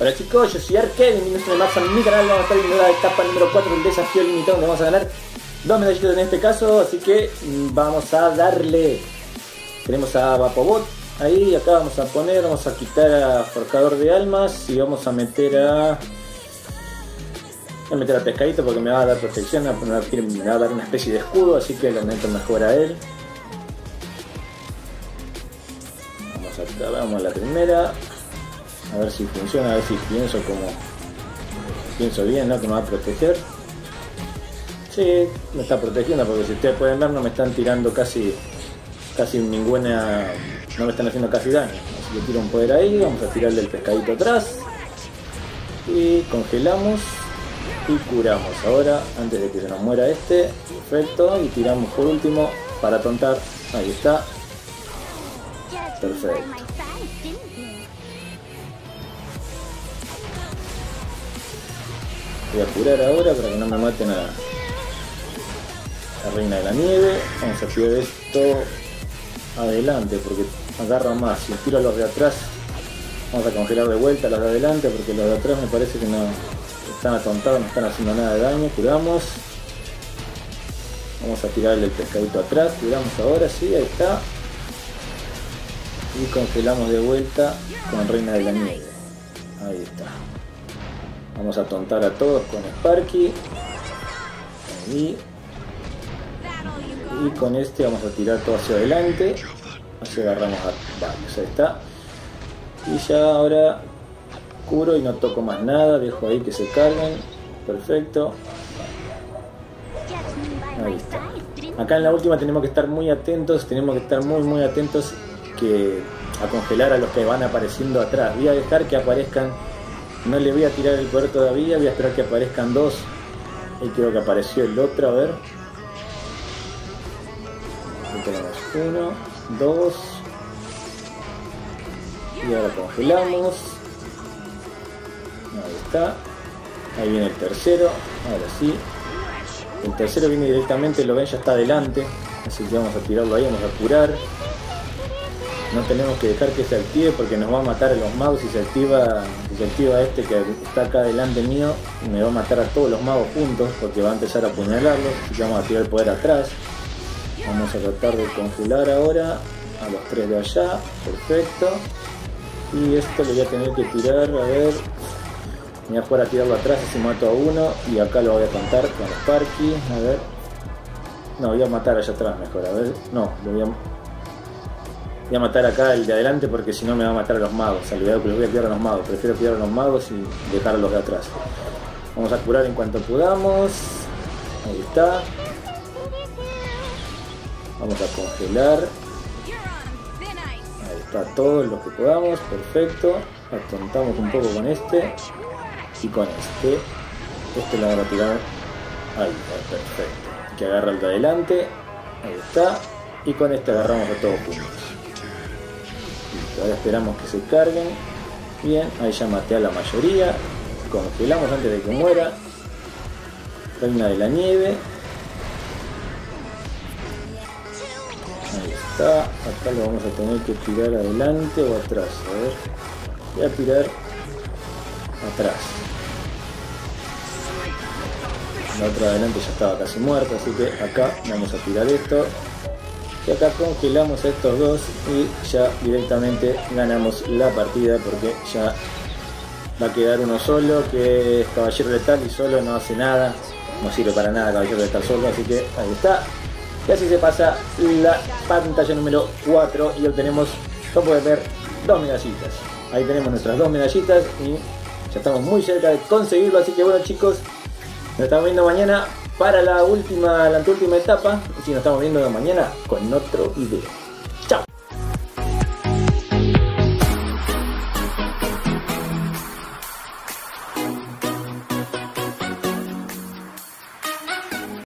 Hola chicos, yo soy Arcade, mi nombre es en mi canal vamos a estar viendo la etapa número 4 del desafío limitado donde vamos a ganar dos medallitas en este caso, así que mm, vamos a darle. Tenemos a Vapobot ahí, acá vamos a poner, vamos a quitar a Forjador de Almas y vamos a meter a... Voy a meter a Pescadito porque me va a dar protección, me va a dar una especie de escudo, así que lo meto mejor a él. Vamos acá, vamos a la primera, a ver si funciona, a ver si pienso como pienso bien, ¿no? Que me va a proteger. Sí, me está protegiendo porque si ustedes pueden ver no me están tirando casi casi ninguna no me están haciendo casi daño. Así que tiro un poder ahí, vamos a tirarle el pescadito atrás y congelamos y curamos. Ahora, antes de que se nos muera este, perfecto, y tiramos por último para tontar. Ahí está. Perfecto. Voy a curar ahora para que no me maten a la reina de la nieve. Vamos a tirar esto adelante porque agarra más. Si tiro a los de atrás, vamos a congelar de vuelta a los de adelante porque los de atrás me parece que no están atontados, no están haciendo nada de daño. Curamos. Vamos a tirarle el pescadito atrás. Curamos ahora, sí, ahí está. Y congelamos de vuelta con reina de la nieve. Ahí está. Vamos a tontar a todos con Sparky. Y, y con este vamos a tirar todo hacia adelante. Así agarramos a varios. Ahí está. Y ya ahora curo y no toco más nada. Dejo ahí que se carguen. Perfecto. Ahí. Acá en la última tenemos que estar muy atentos. Tenemos que estar muy muy atentos que a congelar a los que van apareciendo atrás. Voy a dejar que aparezcan no le voy a tirar el poder todavía, voy a esperar que aparezcan dos. Ahí creo que apareció el otro, a ver. Ahí tenemos uno, dos. Y ahora congelamos. Ahí está. Ahí viene el tercero. Ahora sí. El tercero viene directamente, lo ven, ya está adelante. Así que vamos a tirarlo ahí, vamos a curar. No tenemos que dejar que se active porque nos va a matar a los magos si se activa, si se activa este que está acá delante mío, me va a matar a todos los magos juntos porque va a empezar a apuñalarlos, que vamos a tirar el poder atrás. Vamos a tratar de congelar ahora a los tres de allá, perfecto. Y esto lo voy a tener que tirar, a ver. Me voy a jugar a tirarlo atrás, así mato a uno y acá lo voy a contar con Sparky, a ver. No, voy a matar allá atrás mejor, a ver. No, lo voy a voy a matar acá el de adelante porque si no me va a matar a los magos. O sea, voy a, voy a pillar a los magos. Prefiero pillar a los magos y dejar a los de atrás. Vamos a curar en cuanto podamos. Ahí está. Vamos a congelar. Ahí está todo lo que podamos. Perfecto. Atontamos un poco con este. Y con este. Este lo vamos a tirar. Ahí perfecto. Que agarra el de adelante. Ahí está. Y con este agarramos a todos juntos. Ahora esperamos que se carguen. Bien, ahí ya maté a la mayoría. Congelamos antes de que muera. Reina de la nieve. Ahí está. Acá lo vamos a tener que tirar adelante o atrás. A ver. Voy a tirar atrás. La otra adelante ya estaba casi muerta, así que acá vamos a tirar esto y acá congelamos estos dos y ya directamente ganamos la partida porque ya va a quedar uno solo que es caballero letal y solo no hace nada no sirve para nada caballero letal solo así que ahí está. Y así se pasa la pantalla número 4 y obtenemos como pueden ver dos medallitas. Ahí tenemos nuestras dos medallitas y ya estamos muy cerca de conseguirlo así que bueno chicos nos estamos viendo mañana para la última, la última etapa. Y si nos estamos viendo mañana con otro video.